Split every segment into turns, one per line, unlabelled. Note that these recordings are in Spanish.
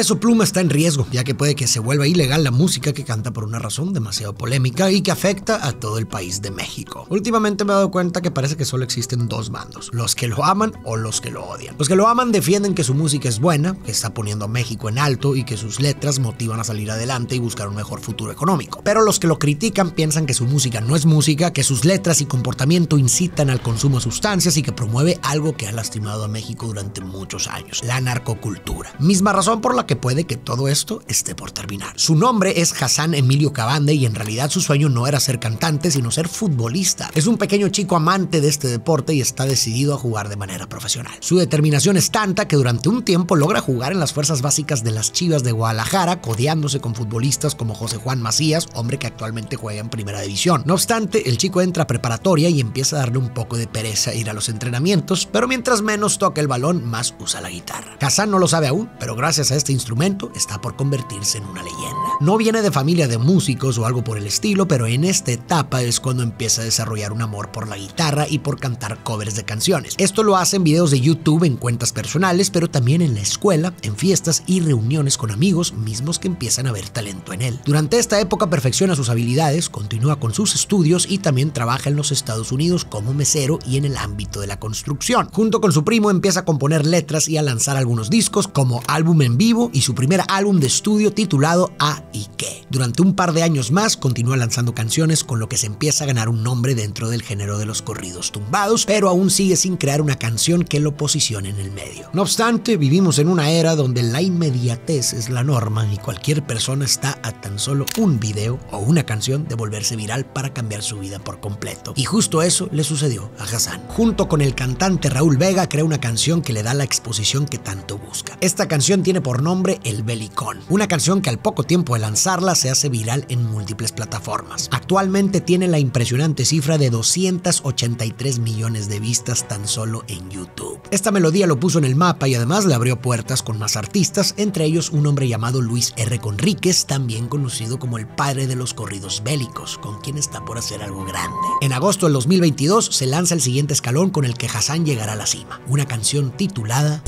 Peso Pluma está en riesgo, ya que puede que se vuelva ilegal la música que canta por una razón demasiado polémica y que afecta a todo el país de México. Últimamente me he dado cuenta que parece que solo existen dos bandos, los que lo aman o los que lo odian. Los que lo aman defienden que su música es buena, que está poniendo a México en alto y que sus letras motivan a salir adelante y buscar un mejor futuro económico. Pero los que lo critican piensan que su música no es música, que sus letras y comportamiento incitan al consumo de sustancias y que promueve algo que ha lastimado a México durante muchos años, la narcocultura. Misma razón por la que puede que todo esto esté por terminar. Su nombre es Hassan Emilio Cabande y en realidad su sueño no era ser cantante, sino ser futbolista. Es un pequeño chico amante de este deporte y está decidido a jugar de manera profesional. Su determinación es tanta que durante un tiempo logra jugar en las fuerzas básicas de las Chivas de Guadalajara, codeándose con futbolistas como José Juan Macías, hombre que actualmente juega en primera división. No obstante, el chico entra a preparatoria y empieza a darle un poco de pereza ir a los entrenamientos, pero mientras menos toca el balón, más usa la guitarra. Hassan no lo sabe aún, pero gracias a este instrumento está por convertirse en una leyenda. No viene de familia de músicos o algo por el estilo, pero en esta etapa es cuando empieza a desarrollar un amor por la guitarra y por cantar covers de canciones. Esto lo hace en videos de YouTube, en cuentas personales, pero también en la escuela, en fiestas y reuniones con amigos mismos que empiezan a ver talento en él. Durante esta época perfecciona sus habilidades, continúa con sus estudios y también trabaja en los Estados Unidos como mesero y en el ámbito de la construcción. Junto con su primo empieza a componer letras y a lanzar algunos discos como álbum en vivo y su primer álbum de estudio titulado A y qué. Durante un par de años más continúa lanzando canciones con lo que se empieza a ganar un nombre dentro del género de los corridos tumbados, pero aún sigue sin crear una canción que lo posicione en el medio. No obstante, vivimos en una era donde la inmediatez es la norma y cualquier persona está a tan solo un video o una canción de volverse viral para cambiar su vida por completo. Y justo eso le sucedió a Hassan. Junto con el cantante Raúl Vega crea una canción que le da la exposición que tanto busca. Esta canción tiene por nombre El Belicón, una canción que al poco tiempo de lanzarla se hace viral en múltiples plataformas. Actualmente tiene la impresionante cifra de 283 millones de vistas tan solo en YouTube. Esta melodía lo puso en el mapa y además le abrió puertas con más artistas, entre ellos un hombre llamado Luis R. Conríquez, también conocido como el padre de los corridos bélicos, con quien está por hacer algo grande. En agosto del 2022 se lanza el siguiente escalón con el que Hassan llegará a la cima, una canción titulada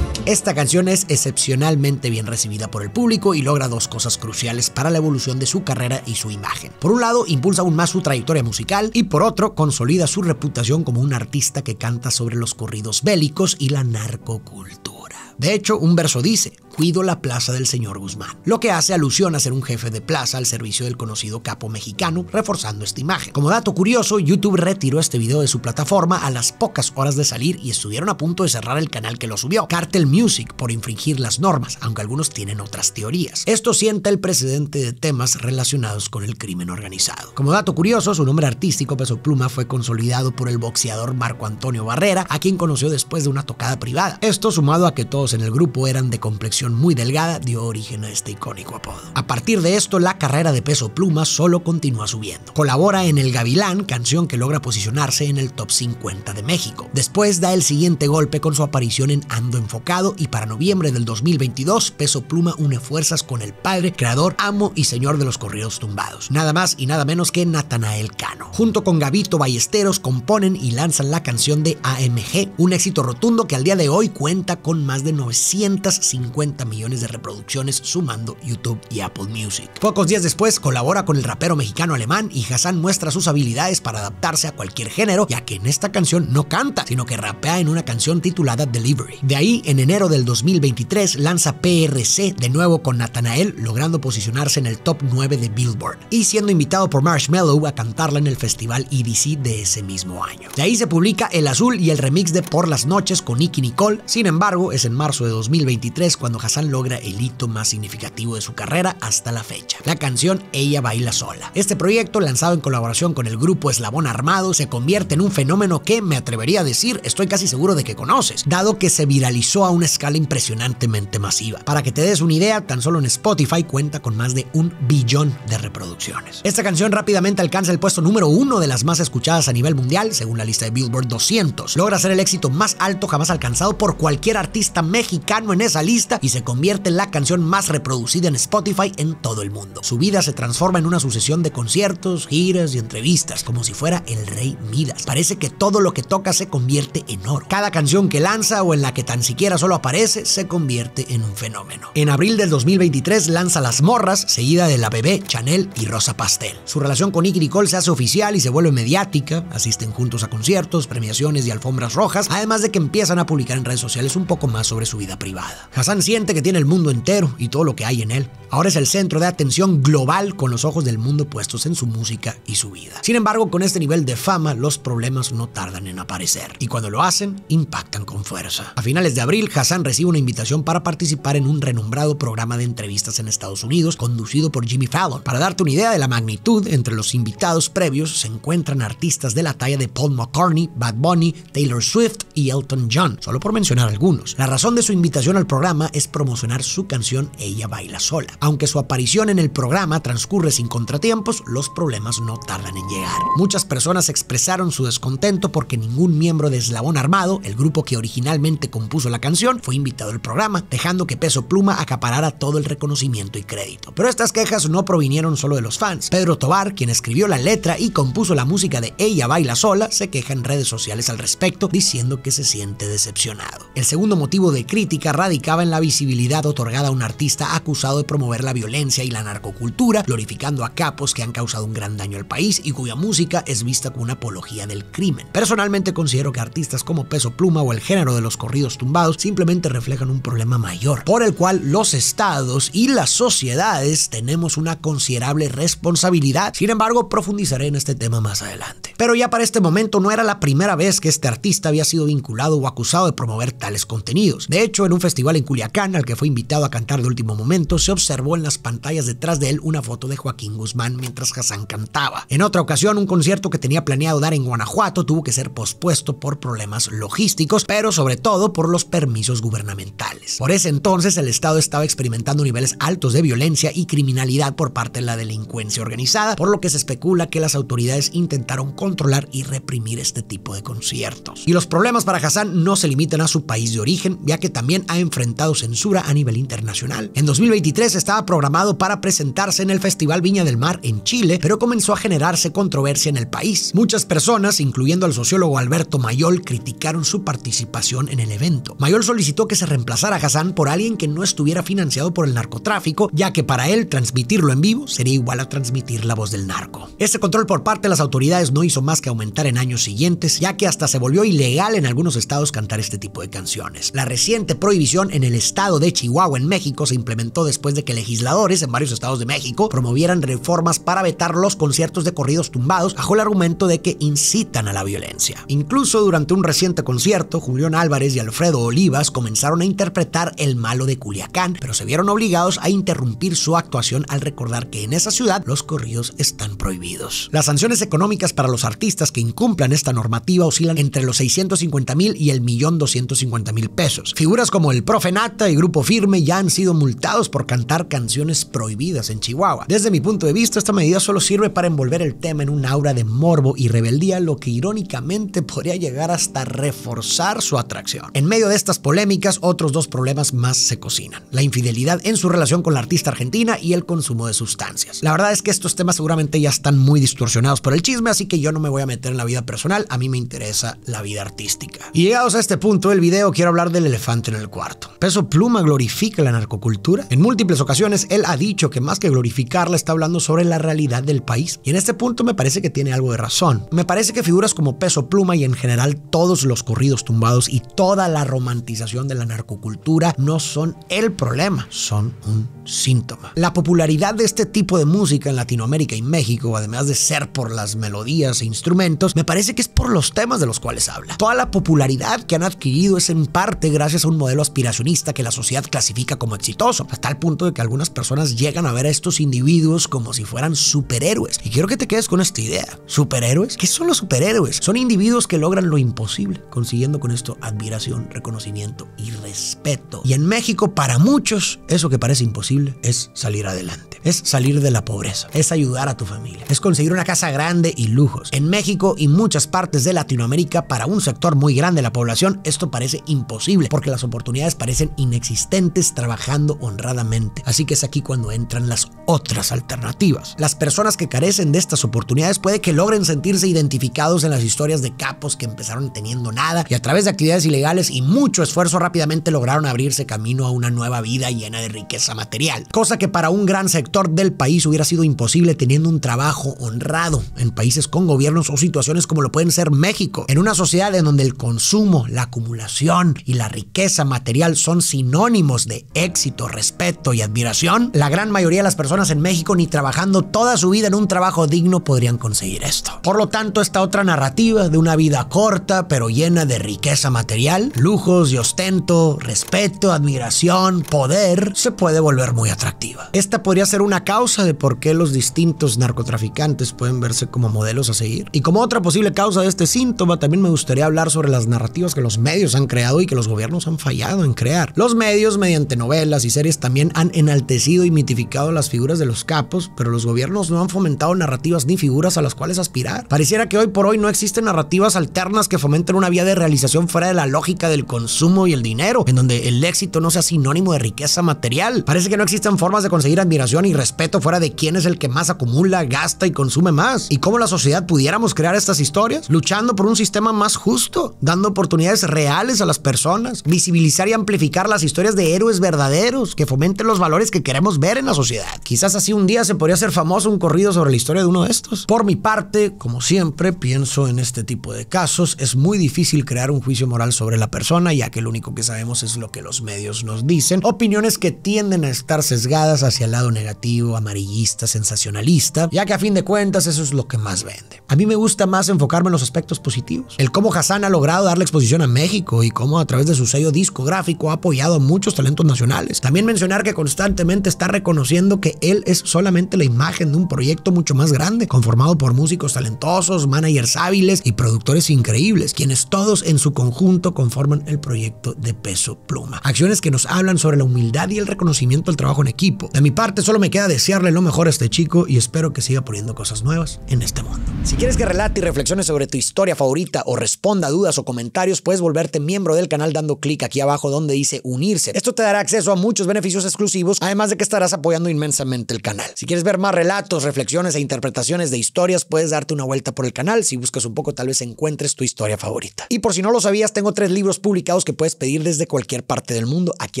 esta canción es excepcionalmente bien recibida por el público y logra dos cosas cruciales para la evolución de su carrera y su imagen. Por un lado, impulsa aún más su trayectoria musical y por otro, consolida su reputación como un artista que canta sobre los corridos bélicos y la narcocultura. De hecho, un verso dice, cuido la plaza del señor Guzmán, lo que hace alusión a ser un jefe de plaza al servicio del conocido capo mexicano, reforzando esta imagen. Como dato curioso, YouTube retiró este video de su plataforma a las pocas horas de salir y estuvieron a punto de cerrar el canal que lo subió, Cartel Music, por infringir las normas, aunque algunos tienen otras teorías. Esto sienta el precedente de temas relacionados con el crimen organizado. Como dato curioso, su nombre artístico Peso Pluma fue consolidado por el boxeador Marco Antonio Barrera, a quien conoció después de una tocada privada. Esto sumado a que todos en el grupo eran de complexión muy delgada dio origen a este icónico apodo. A partir de esto, la carrera de Peso Pluma solo continúa subiendo. Colabora en El Gavilán, canción que logra posicionarse en el top 50 de México. Después da el siguiente golpe con su aparición en Ando Enfocado y para noviembre del 2022, Peso Pluma une fuerzas con el padre, creador, amo y señor de los corridos tumbados. Nada más y nada menos que Natanael Cano. Junto con Gavito Ballesteros componen y lanzan la canción de AMG, un éxito rotundo que al día de hoy cuenta con más de 950 millones de reproducciones sumando YouTube y Apple Music. Pocos días después colabora con el rapero mexicano alemán y Hassan muestra sus habilidades para adaptarse a cualquier género, ya que en esta canción no canta, sino que rapea en una canción titulada Delivery. De ahí, en enero del 2023, lanza PRC de nuevo con Nathanael, logrando posicionarse en el top 9 de Billboard y siendo invitado por Marshmello a cantarla en el festival EDC de ese mismo año. De ahí se publica El Azul y el remix de Por las Noches con Nicky Nicole, sin embargo, es en marzo de 2023 cuando Hassan logra el hito más significativo de su carrera hasta la fecha, la canción Ella Baila Sola. Este proyecto, lanzado en colaboración con el grupo Eslabón Armado, se convierte en un fenómeno que, me atrevería a decir, estoy casi seguro de que conoces, dado que se viralizó a una escala impresionantemente masiva. Para que te des una idea, tan solo en Spotify cuenta con más de un billón de reproducciones. Esta canción rápidamente alcanza el puesto número uno de las más escuchadas a nivel mundial, según la lista de Billboard 200. Logra ser el éxito más alto jamás alcanzado por cualquier artista mexicano en esa lista y se se convierte en la canción más reproducida en Spotify en todo el mundo. Su vida se transforma en una sucesión de conciertos, giras y entrevistas, como si fuera el rey Midas. Parece que todo lo que toca se convierte en oro. Cada canción que lanza o en la que tan siquiera solo aparece se convierte en un fenómeno. En abril del 2023 lanza Las Morras, seguida de La Bebé, Chanel y Rosa Pastel. Su relación con Nicky Nicole se hace oficial y se vuelve mediática, asisten juntos a conciertos, premiaciones y alfombras rojas, además de que empiezan a publicar en redes sociales un poco más sobre su vida privada. Hassan que tiene el mundo entero y todo lo que hay en él. Ahora es el centro de atención global con los ojos del mundo puestos en su música y su vida. Sin embargo, con este nivel de fama, los problemas no tardan en aparecer. Y cuando lo hacen, impactan con fuerza. A finales de abril, Hassan recibe una invitación para participar en un renombrado programa de entrevistas en Estados Unidos conducido por Jimmy Fallon. Para darte una idea de la magnitud, entre los invitados previos se encuentran artistas de la talla de Paul McCartney, Bad Bunny, Taylor Swift y Elton John, solo por mencionar algunos. La razón de su invitación al programa es promocionar su canción Ella Baila Sola. Aunque su aparición en el programa transcurre sin contratiempos, los problemas no tardan en llegar. Muchas personas expresaron su descontento porque ningún miembro de Eslabón Armado, el grupo que originalmente compuso la canción, fue invitado al programa, dejando que Peso Pluma acaparara todo el reconocimiento y crédito. Pero estas quejas no provinieron solo de los fans. Pedro Tobar, quien escribió la letra y compuso la música de Ella Baila Sola, se queja en redes sociales al respecto, diciendo que se siente decepcionado. El segundo motivo de crítica radicaba en la visibilidad otorgada a un artista acusado de promover la violencia y la narcocultura, glorificando a capos que han causado un gran daño al país y cuya música es vista como una apología del crimen. Personalmente considero que artistas como Peso Pluma o el género de los corridos tumbados simplemente reflejan un problema mayor, por el cual los estados y las sociedades tenemos una considerable responsabilidad. Sin embargo, profundizaré en este tema más adelante. Pero ya para este momento no era la primera vez que este artista había sido vinculado o acusado de promover tales contenidos. De hecho, en un festival en Culiacán al que fue invitado a cantar de último momento, se observó en las pantallas detrás de él una foto de Joaquín Guzmán mientras Hassan cantaba. En otra ocasión, un concierto que tenía planeado dar en Guanajuato tuvo que ser pospuesto por problemas logísticos, pero sobre todo por los permisos gubernamentales. Por ese entonces, el Estado estaba experimentando niveles altos de violencia y criminalidad por parte de la delincuencia organizada, por lo que se especula que las autoridades intentaron controlar y reprimir este tipo de conciertos. Y los problemas para Hassan no se limitan a su país de origen, ya que también ha enfrentado censura a nivel internacional. En 2023 estaba programado para presentarse en el Festival Viña del Mar en Chile, pero comenzó a generarse controversia en el país. Muchas personas, incluyendo al sociólogo Alberto Mayol, criticaron su participación en el evento. Mayol solicitó que se reemplazara a Hassan por alguien que no estuviera financiado por el narcotráfico, ya que para él transmitirlo en vivo sería igual a transmitir la voz del narco. Este control por parte de las autoridades no hizo más que aumentar en años siguientes, ya que hasta se volvió ilegal en algunos estados cantar este tipo de canciones. La reciente prohibición en el estado de Chihuahua en México se implementó después de que legisladores en varios estados de México promovieran reformas para vetar los conciertos de corridos tumbados bajo el argumento de que incitan a la violencia. Incluso durante un reciente concierto, Julián Álvarez y Alfredo Olivas comenzaron a interpretar El malo de Culiacán, pero se vieron obligados a interrumpir su actuación al recordar que en esa ciudad los corridos están prohibidos. Las sanciones económicas para los artistas que incumplan esta normativa oscilan entre los 650 mil y el millón 250 mil pesos. Figuras como el Profe Nata y Grupo Firme ya han sido multados por cantar canciones prohibidas en Chihuahua. Desde mi punto de vista, esta medida solo sirve para envolver el tema en un aura de morbo y rebeldía, lo que irónicamente podría llegar hasta reforzar su atracción. En medio de estas polémicas, otros dos problemas más se cocinan. La infidelidad en su relación con la artista argentina y el consumo de sustancias. La verdad es que estos temas seguramente ya están muy distorsionados por el chisme, así que yo no me voy a meter en la vida personal, a mí me interesa la vida artística. Y llegados a este punto del video, quiero hablar del elefante en el cuarto. Peso Pluma glorifica la narcocultura. En múltiples ocasiones, él ha dicho que más que glorificarla, está hablando sobre la realidad del país. Y en este punto me parece que tiene algo de razón. Me parece que figuras como Peso Pluma y en general todos los corridos tumbados y toda la romantización de la narcocultura no son el problema, son un síntoma. La popularidad de este tipo de música en Latinoamérica y México, además de ser por las melodías e instrumentos, me parece que es por los temas de los cuales habla. Toda la popularidad que han adquirido es en parte gracias a un modelo aspiracionista que la sociedad clasifica como exitoso, hasta el punto de que algunas personas llegan a ver a estos individuos como si fueran superhéroes. Y quiero que te quedes con esta idea. ¿Superhéroes? ¿Qué son los superhéroes? Son individuos que logran lo imposible, consiguiendo con esto admiración, reconocimiento y respeto. Y en México, para muchos, eso que parece imposible es salir adelante. es salir de la pobreza, es ayudar a tu familia, es conseguir una casa grande y lujos. En México y muchas partes de Latinoamérica, para un sector muy grande de la población, esto parece imposible porque las oportunidades parecen inexistentes trabajando honradamente. Así que es aquí cuando entran las otras alternativas. Las personas que carecen de estas oportunidades puede que logren sentirse identificados en las historias de capos que empezaron teniendo nada y a través de actividades ilegales y mucho esfuerzo rápidamente lograron abrirse camino a una nueva vida llena de riqueza material. Cosa que para un gran sector del país hubiera sido imposible teniendo un trabajo honrado en países con gobiernos o situaciones como lo pueden ser México. En una sociedad en donde el consumo, la acumulación y la riqueza material son sinónimos de éxito, respeto y admiración, la gran mayoría de las personas en México ni trabajando toda su vida en un trabajo digno podrían conseguir esto. Por lo tanto, esta otra narrativa de una vida corta pero llena de riqueza material, lujos y ostento, respeto, admiración, poder, se puede volver muy atractiva. Esta podría ser una causa de por qué los distintos narcotraficantes pueden verse como modelos a seguir. Y como otra posible causa de este síntoma, también me gustaría hablar sobre las narrativas que los medios han creado y que los gobiernos han fallado en crear. Los medios, mediante novelas y series, también han enaltecido y mitificado las figuras de los capos, pero los gobiernos no han fomentado narrativas ni figuras a las cuales aspirar. Pareciera que hoy por hoy no existen narrativas alternas que fomenten una vía de realización fuera de la lógica del consumo y el dinero, en donde el éxito no sea sinónimo de riqueza material. Parece que no existen formas de conseguir admiración y respeto fuera de quién es el que más acumula, gasta y consume más. Y cómo la sociedad pudiéramos crear estas historias, luchando por un sistema más justo, dando oportunidades reales a las personas, visibilizar y amplificar las historias de héroes verdaderos que fomenten los valores que queremos ver en la sociedad. Quizás así un día se podría hacer famoso un corrido sobre la historia de uno de estos. Por mi parte, como siempre, pienso en este tipo de casos, es muy difícil crear un juicio moral sobre la persona, ya que lo único que sabemos es lo que los medios nos dicen. Opiniones que tienden a estar sesgadas hacia el lado negativo, amarillista, sensacionalista, ya que a fin de cuentas eso es lo que más vende. A mí me gusta más enfocarme en los aspectos positivos. El cómo Hassan ha logrado darle exposición a México y cómo a través de su sello discográfico ha apoyado muchos talentos nacionales. También mencionar que constantemente está reconociendo que él es solamente la imagen de un proyecto mucho más grande, conformado por músicos talentosos, managers hábiles y productores increíbles, quienes todos en su conjunto conforman el proyecto de Peso Pluma. Acciones que nos hablan sobre la humildad y el reconocimiento del trabajo en equipo. De mi parte, solo me queda desearle lo mejor a este chico y espero que siga poniendo cosas nuevas en este mundo. Si quieres que relate y reflexione sobre tu historia favorita o responda a dudas o comentarios, puedes volverte miembro del canal dando clic aquí abajo donde dice Esto te dará acceso a muchos beneficios exclusivos, además de que estarás apoyando inmensamente el canal. Si quieres ver más relatos, reflexiones e interpretaciones de historias, puedes darte una vuelta por el canal. Si buscas un poco, tal vez encuentres tu historia favorita. Y por si no lo sabías, tengo tres libros publicados que puedes pedir desde cualquier parte del mundo. Aquí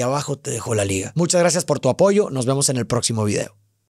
abajo te dejo la liga. Muchas gracias por tu apoyo. Nos vemos en el próximo video.